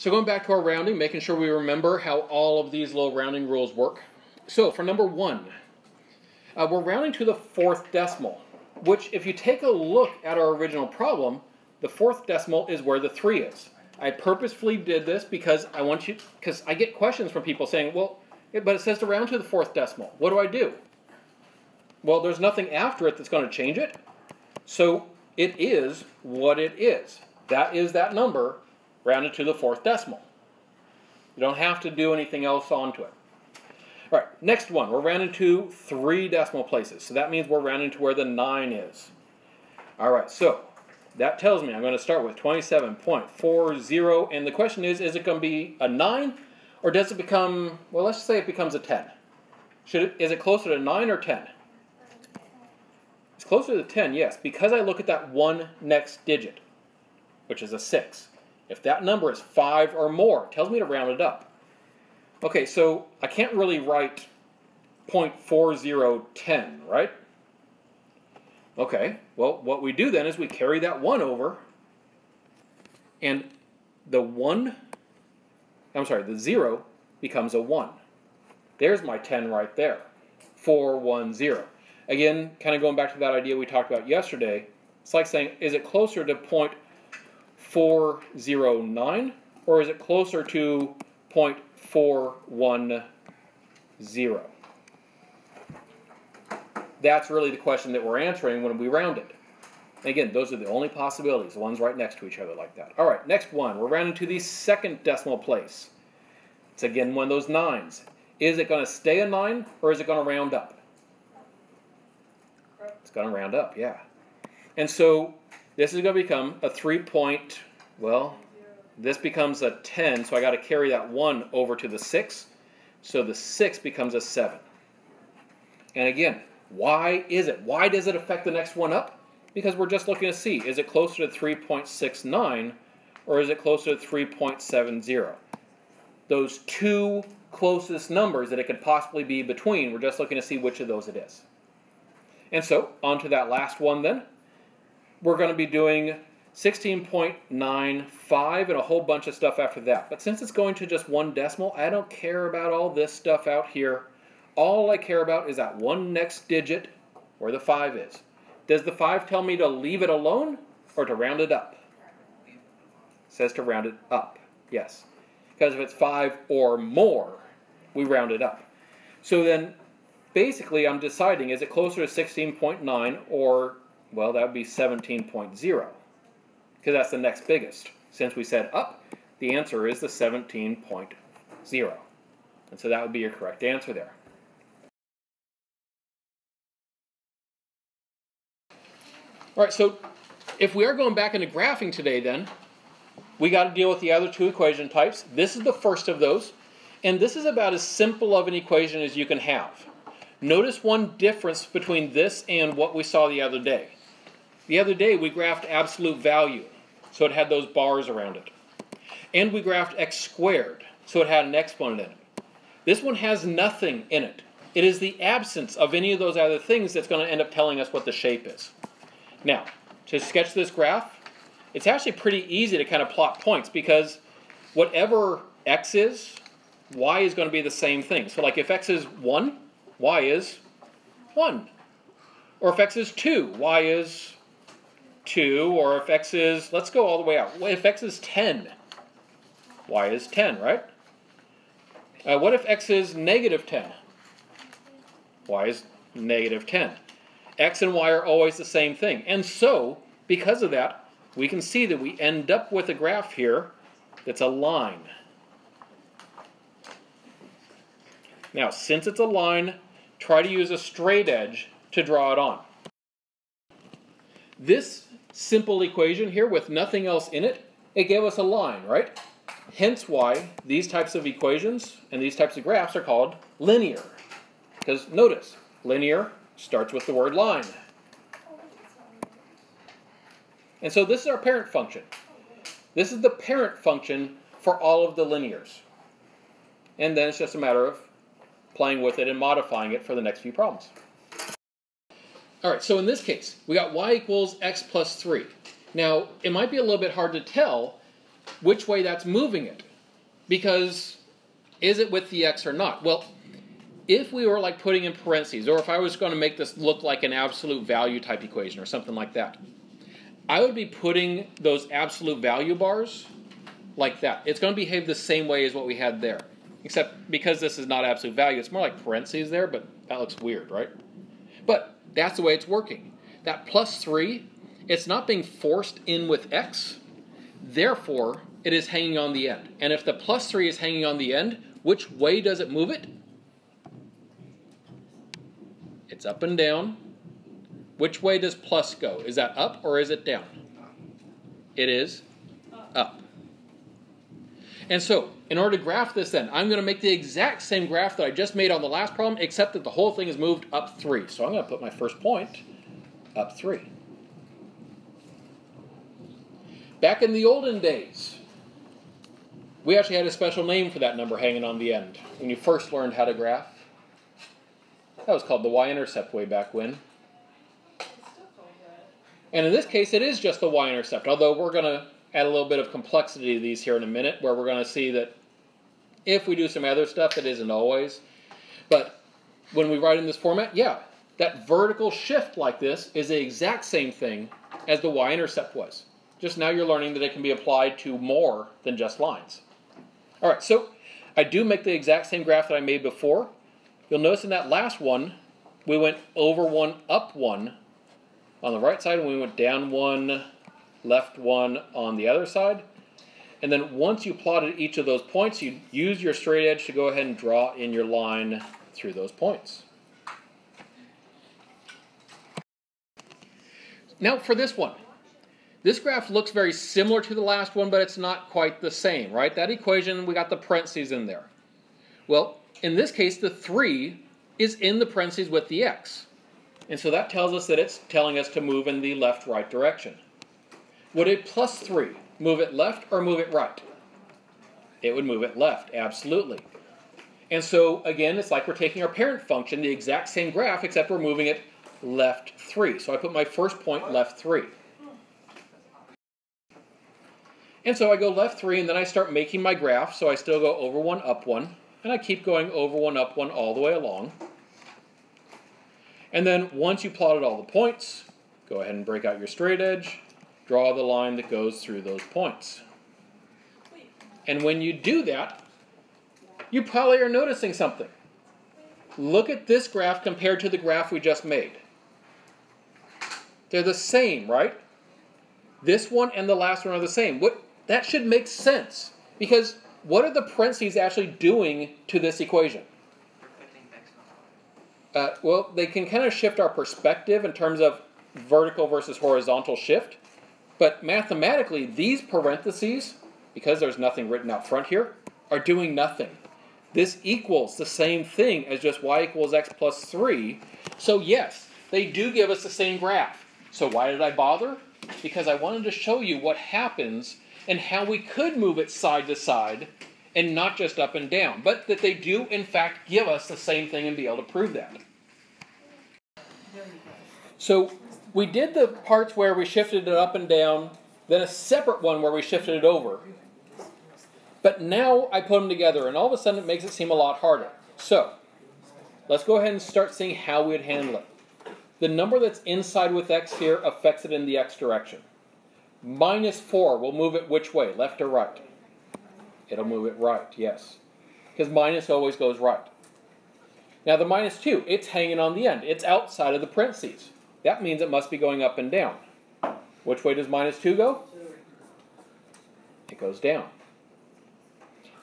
So going back to our rounding, making sure we remember how all of these little rounding rules work. So for number one, uh, we're rounding to the fourth decimal, which if you take a look at our original problem, the fourth decimal is where the three is. I purposefully did this because I want you, because I get questions from people saying, well, but it says to round to the fourth decimal. What do I do? Well, there's nothing after it that's going to change it. So it is what it is. That is that number rounded to the fourth decimal. You don't have to do anything else onto it. All right, next one. We're rounding to three decimal places. So that means we're rounding to where the 9 is. All right, so that tells me I'm going to start with 27.40. And the question is, is it going to be a 9 or does it become, well, let's say it becomes a 10. Should it, is it closer to 9 or 10? It's closer to 10, yes, because I look at that one next digit, which is a 6. If that number is 5 or more, tells me to round it up. Okay, so I can't really write 0.4010, right? Okay, well, what we do then is we carry that 1 over, and the 1 I'm sorry, the 0 becomes a 1. There's my 10 right there. 4, 1, 0. Again, kind of going back to that idea we talked about yesterday, it's like saying, is it closer to 0.409 or is it closer to 0.410? That's really the question that we're answering when we round it. Again, those are the only possibilities, the ones right next to each other like that. All right, next one. We're rounding to the second decimal place. It's again one of those nines. Is it going to stay a nine or is it going to round up? It's going to round up, yeah. And so this is going to become a three point, well, this becomes a 10, so I got to carry that 1 over to the 6. So the 6 becomes a 7. And again, why is it? Why does it affect the next one up? because we're just looking to see, is it closer to 3.69 or is it closer to 3.70? Those two closest numbers that it could possibly be between, we're just looking to see which of those it is. And so, on to that last one then. We're going to be doing 16.95 and a whole bunch of stuff after that. But since it's going to just one decimal, I don't care about all this stuff out here. All I care about is that one next digit where the 5 is. Does the 5 tell me to leave it alone or to round it up? It says to round it up, yes. Because if it's 5 or more, we round it up. So then, basically, I'm deciding is it closer to 16.9 or, well, that would be 17.0. Because that's the next biggest. Since we said up, the answer is the 17.0. And so that would be your correct answer there. All right, so if we are going back into graphing today then, we got to deal with the other two equation types. This is the first of those, and this is about as simple of an equation as you can have. Notice one difference between this and what we saw the other day. The other day we graphed absolute value, so it had those bars around it. And we graphed x squared, so it had an exponent in it. This one has nothing in it. It is the absence of any of those other things that's going to end up telling us what the shape is. Now, to sketch this graph, it's actually pretty easy to kind of plot points because whatever x is, y is going to be the same thing. So like if x is 1, y is 1. Or if x is 2, y is 2. Or if x is, let's go all the way out. If x is 10, y is 10, right? Uh, what if x is negative 10? y is negative 10 x and y are always the same thing. And so, because of that, we can see that we end up with a graph here that's a line. Now, since it's a line, try to use a straight edge to draw it on. This simple equation here with nothing else in it, it gave us a line, right? Hence why these types of equations and these types of graphs are called linear. Because notice, linear starts with the word line. And so this is our parent function. This is the parent function for all of the linears. And then it's just a matter of playing with it and modifying it for the next few problems. All right, so in this case, we got y equals x plus 3. Now, it might be a little bit hard to tell which way that's moving it. because is it with the x or not? Well, if we were like putting in parentheses, or if I was going to make this look like an absolute value type equation or something like that, I would be putting those absolute value bars like that. It's going to behave the same way as what we had there. Except because this is not absolute value, it's more like parentheses there, but that looks weird, right? But that's the way it's working. That plus 3, it's not being forced in with x, therefore it is hanging on the end. And if the plus 3 is hanging on the end, which way does it move it? It's up and down. Which way does plus go? Is that up or is it down? It is up. And so, in order to graph this then, I'm going to make the exact same graph that I just made on the last problem, except that the whole thing is moved up 3. So I'm going to put my first point up 3. Back in the olden days, we actually had a special name for that number hanging on the end when you first learned how to graph. That was called the y-intercept way back when. And in this case, it is just the y-intercept, although we're going to add a little bit of complexity to these here in a minute, where we're going to see that if we do some other stuff, it isn't always. But when we write in this format, yeah, that vertical shift like this is the exact same thing as the y-intercept was. Just now you're learning that it can be applied to more than just lines. All right, so I do make the exact same graph that I made before, You'll notice in that last one, we went over one, up one on the right side, and we went down one, left one on the other side. And then once you plotted each of those points, you use your straight edge to go ahead and draw in your line through those points. Now for this one. This graph looks very similar to the last one, but it's not quite the same, right? That equation, we got the parentheses in there. Well, in this case, the 3 is in the parentheses with the x. And so that tells us that it's telling us to move in the left-right direction. Would a plus 3 move it left or move it right? It would move it left, absolutely. And so, again, it's like we're taking our parent function, the exact same graph, except we're moving it left 3. So I put my first point left 3. And so I go left 3, and then I start making my graph. So I still go over 1, up 1. And I keep going over one, up one, all the way along. And then once you plotted all the points, go ahead and break out your straight edge, draw the line that goes through those points. And when you do that, you probably are noticing something. Look at this graph compared to the graph we just made. They're the same, right? This one and the last one are the same. What that should make sense because what are the parentheses actually doing to this equation? Uh, well, they can kind of shift our perspective in terms of vertical versus horizontal shift. But mathematically, these parentheses, because there's nothing written out front here, are doing nothing. This equals the same thing as just y equals x plus 3. So yes, they do give us the same graph. So why did I bother? Because I wanted to show you what happens and how we could move it side to side and not just up and down, but that they do, in fact, give us the same thing and be able to prove that. So we did the parts where we shifted it up and down, then a separate one where we shifted it over. But now I put them together, and all of a sudden it makes it seem a lot harder. So let's go ahead and start seeing how we'd handle it. The number that's inside with x here affects it in the x direction. Minus 4 will move it which way, left or right? It'll move it right, yes. Because minus always goes right. Now the minus 2, it's hanging on the end. It's outside of the parentheses. That means it must be going up and down. Which way does minus 2 go? It goes down.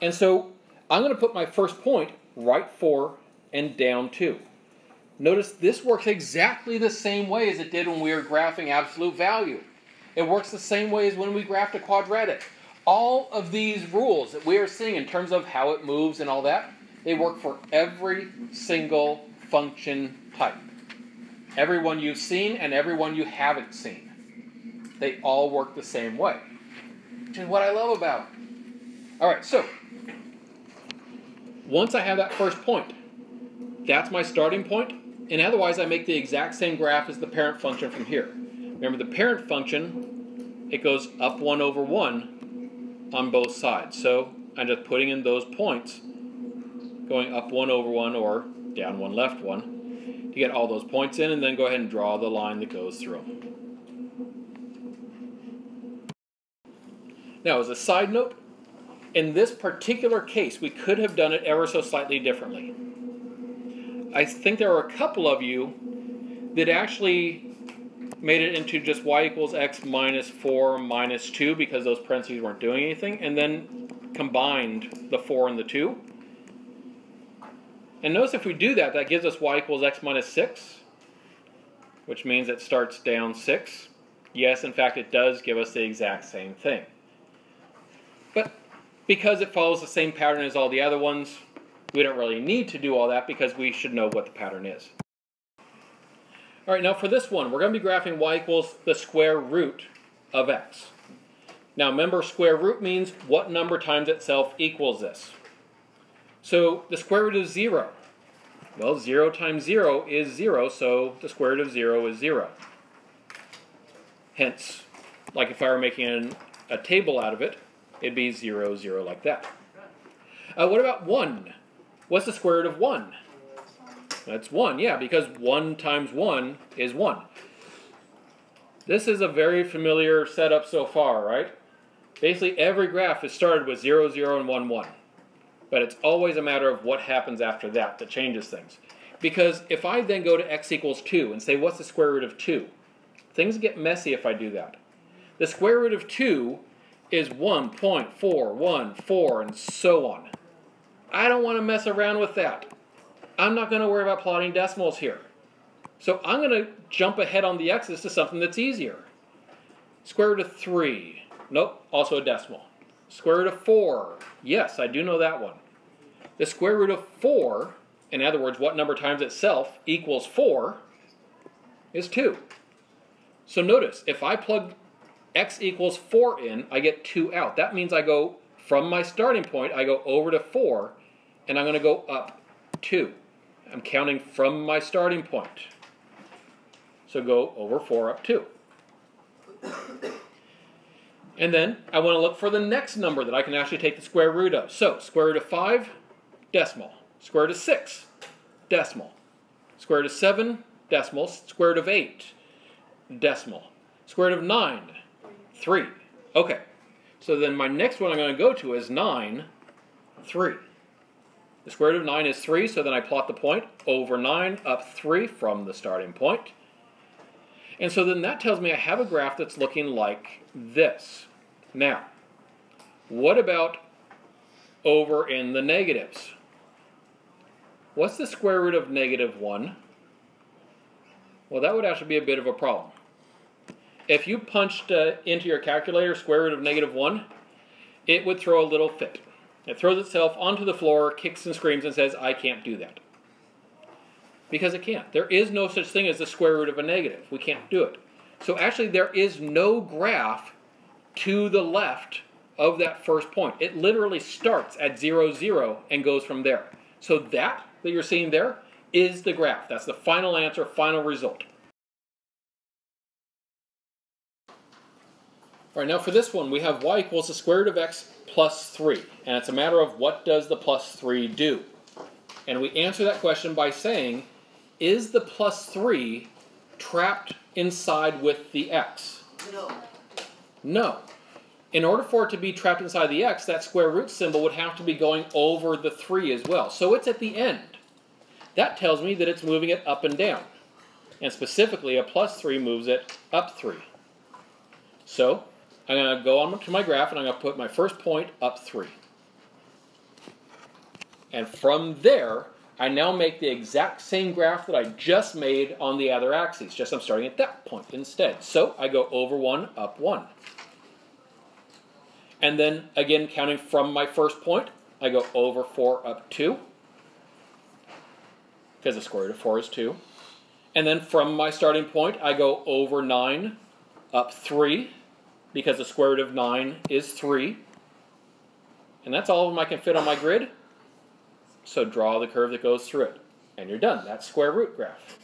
And so I'm going to put my first point right 4 and down 2. Notice this works exactly the same way as it did when we were graphing absolute value. It works the same way as when we graphed a quadratic. All of these rules that we are seeing in terms of how it moves and all that, they work for every single function type. Every one you've seen and everyone you haven't seen. They all work the same way, which is what I love about it. All right, so once I have that first point, that's my starting point, and otherwise I make the exact same graph as the parent function from here. Remember the parent function, it goes up 1 over 1 on both sides. So I'm just putting in those points, going up one over one or down one left one, to get all those points in, and then go ahead and draw the line that goes through. Now, as a side note, in this particular case, we could have done it ever so slightly differently. I think there were a couple of you that actually made it into just y equals x minus 4 minus 2 because those parentheses weren't doing anything, and then combined the 4 and the 2. And notice if we do that, that gives us y equals x minus 6, which means it starts down 6. Yes, in fact, it does give us the exact same thing. But because it follows the same pattern as all the other ones, we don't really need to do all that because we should know what the pattern is. All right, now for this one, we're going to be graphing y equals the square root of x. Now remember, square root means what number times itself equals this. So the square root of 0. Well, 0 times 0 is 0, so the square root of 0 is 0. Hence, like if I were making an, a table out of it, it'd be 0, 0 like that. Uh, what about 1? What's the square root of 1? That's 1, yeah, because 1 times 1 is 1. This is a very familiar setup so far, right? Basically, every graph is started with 0, 0, and 1, 1. But it's always a matter of what happens after that that changes things. Because if I then go to x equals 2 and say, what's the square root of 2? Things get messy if I do that. The square root of 2 is 1.414 and so on. I don't want to mess around with that. I'm not going to worry about plotting decimals here. So I'm going to jump ahead on the x's to something that's easier. Square root of 3. Nope, also a decimal. Square root of 4. Yes, I do know that one. The square root of 4, in other words, what number times itself equals 4, is 2. So notice, if I plug x equals 4 in, I get 2 out. That means I go from my starting point, I go over to 4, and I'm going to go up 2. I'm counting from my starting point. So go over 4 up 2. And then I want to look for the next number that I can actually take the square root of. So square root of 5, decimal. Square root of 6, decimal. Square root of 7, decimal. Square root of 8, decimal. Square root of 9, 3. Okay. So then my next one I'm going to go to is 9, 3. The square root of 9 is 3, so then I plot the point over 9 up 3 from the starting point. And so then that tells me I have a graph that's looking like this. Now, what about over in the negatives? What's the square root of negative 1? Well, that would actually be a bit of a problem. If you punched uh, into your calculator square root of negative 1, it would throw a little fit. It throws itself onto the floor, kicks and screams, and says, I can't do that. Because it can't. There is no such thing as the square root of a negative. We can't do it. So actually, there is no graph to the left of that first point. It literally starts at 0, 0 and goes from there. So that that you're seeing there is the graph. That's the final answer, final result. All right, now for this one, we have y equals the square root of x plus 3. And it's a matter of what does the plus 3 do? And we answer that question by saying, is the plus 3 trapped inside with the x? No. No. In order for it to be trapped inside the x, that square root symbol would have to be going over the 3 as well. So it's at the end. That tells me that it's moving it up and down. And specifically, a plus 3 moves it up 3. So I'm going to go on to my graph and I'm going to put my first point up 3. And from there, I now make the exact same graph that I just made on the other axis, just I'm starting at that point instead. So I go over 1, up 1. And then, again, counting from my first point, I go over 4, up 2, because the square root of 4 is 2. And then from my starting point, I go over 9, up 3, because the square root of 9 is 3. And that's all of them I can fit on my grid. So draw the curve that goes through it. And you're done. That's square root graph.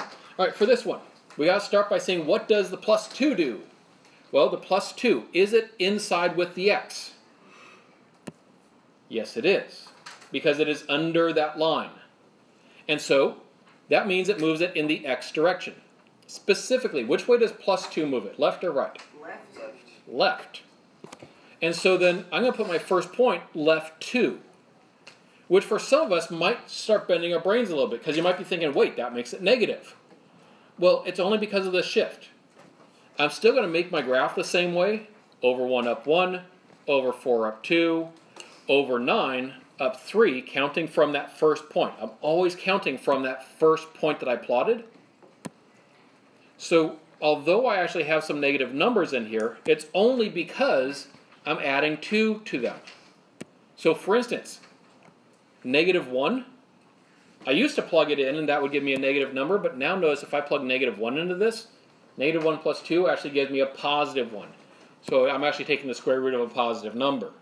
All right, for this one, we got to start by saying what does the plus 2 do? Well, the plus 2, is it inside with the x? Yes, it is, because it is under that line. And so, that means it moves it in the x direction. Specifically, which way does plus 2 move it, left or right? Left. Left. And so then I'm going to put my first point left 2, which for some of us might start bending our brains a little bit, because you might be thinking, wait, that makes it negative. Well, it's only because of the shift. I'm still going to make my graph the same way, over 1 up 1, over 4 up 2, over 9 up 3, counting from that first point. I'm always counting from that first point that I plotted. So although I actually have some negative numbers in here, it's only because I'm adding 2 to them. So for instance, negative 1, I used to plug it in and that would give me a negative number, but now notice if I plug negative 1 into this, negative 1 plus 2 actually gives me a positive 1. So I'm actually taking the square root of a positive number.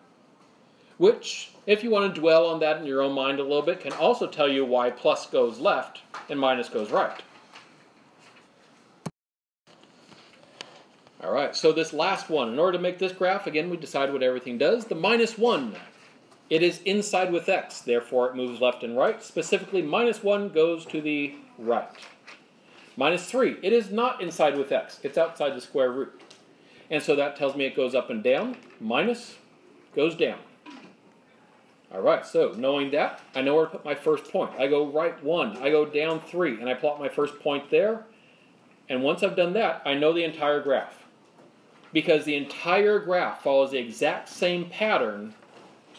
Which, if you want to dwell on that in your own mind a little bit, can also tell you why plus goes left and minus goes right. All right, so this last one, in order to make this graph, again, we decide what everything does. The minus 1, it is inside with x, therefore it moves left and right. Specifically, minus 1 goes to the right. Minus 3, it is not inside with x, it's outside the square root. And so that tells me it goes up and down. Minus goes down. All right, so knowing that, I know where to put my first point. I go right 1, I go down 3, and I plot my first point there. And once I've done that, I know the entire graph because the entire graph follows the exact same pattern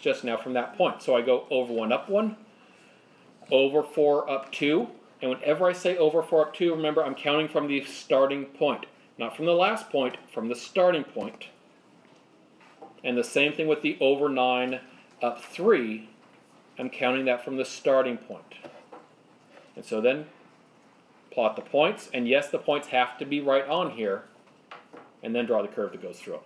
just now from that point. So I go over 1 up 1, over 4 up 2, and whenever I say over 4 up 2, remember I'm counting from the starting point. Not from the last point, from the starting point. And the same thing with the over 9 up 3, I'm counting that from the starting point. And so then plot the points, and yes, the points have to be right on here, and then draw the curve that goes through it.